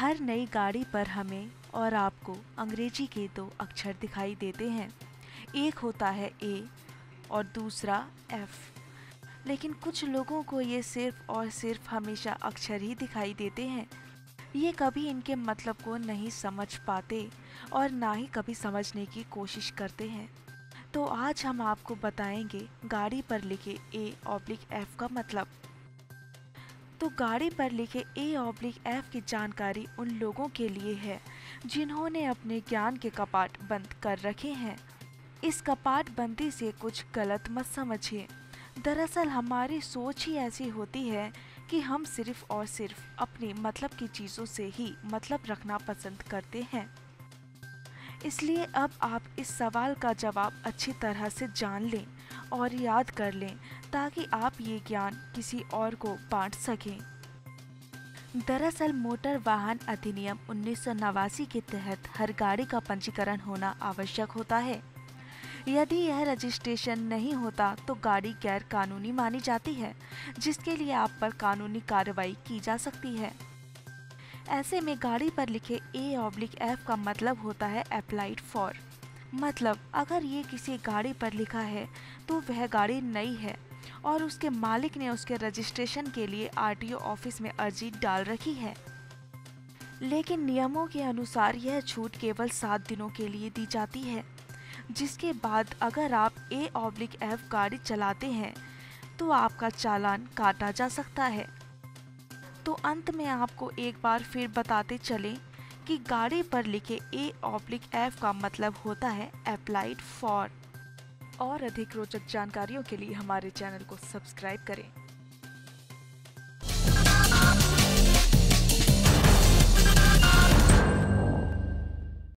हर नई गाड़ी पर हमें और आपको अंग्रेज़ी के दो अक्षर दिखाई देते हैं। एक होता है ए और दूसरा एफ़ लेकिन कुछ लोगों को ये सिर्फ़ और सिर्फ़ हमेशा अक्षर ही दिखाई देते हैं। ये कभी इनके मतलब को नहीं समझ पाते और ना ही कभी समझने की कोशिश करते हैं। तो आज हम आपको बताएँगे गाड़ी पर लिखे ए ऑब्लिक एफ़ का मतलब। तो गाड़ी पर लिखे ए ऑब्लिक एफ़ की जानकारी उन लोगों के लिए है, जिन्होंने अपने ज्ञान के कपाट बंद कर रखे हैं। इस कपाट बंदी से कुछ गलत मत समझिए। दरअसल हमारी सोच ही ऐसी होती है कि हम सिर्फ़ और सिर्फ़ अपने मतलब की चीज़ों से ही मतलब रखना पसंद करते हैं। इसलिए अब आप इस सवाल का जवाब अच्छी तरह से जान लें और याद कर लें, ताकि आप ये ज्ञान किसी और को बांट सकें। दरअसल मोटर वाहन अधिनियम उन्नीस सौ नवासी के तहत हर गाड़ी का पंजीकरण होना आवश्यक होता है। यदि यह रजिस्ट्रेशन नहीं होता तो गाड़ी गैर कानूनी मानी जाती है, जिसके लिए आप पर कानूनी कार्रवाई की जा सकती है। ऐसे में गाड़ी पर लिखे ए ऑब्लिक एफ़ का मतलब होता है अप्लाइड फॉर मतलब अगर ये किसी गाड़ी पर लिखा है तो वह गाड़ी नई है, और उसके मालिक ने उसके रजिस्ट्रेशन के लिए आरटीओ ऑफ़िस में अर्जी डाल रखी है। लेकिन नियमों के अनुसार यह छूट केवल सात दिनों के लिए दी जाती है, जिसके बाद अगर आप ए ऑब्लिक एफ़ गाड़ी चलाते हैं तो आपका चालान काटा जा सकता है। तो अंत में आपको एक बार फिर बताते चलें कि गाड़ी पर लिखे ए ऑब्लिक एफ़ का मतलब होता है अप्लाइड फॉर और अधिक रोचक जानकारियों के लिए हमारे चैनल को सब्सक्राइब करें।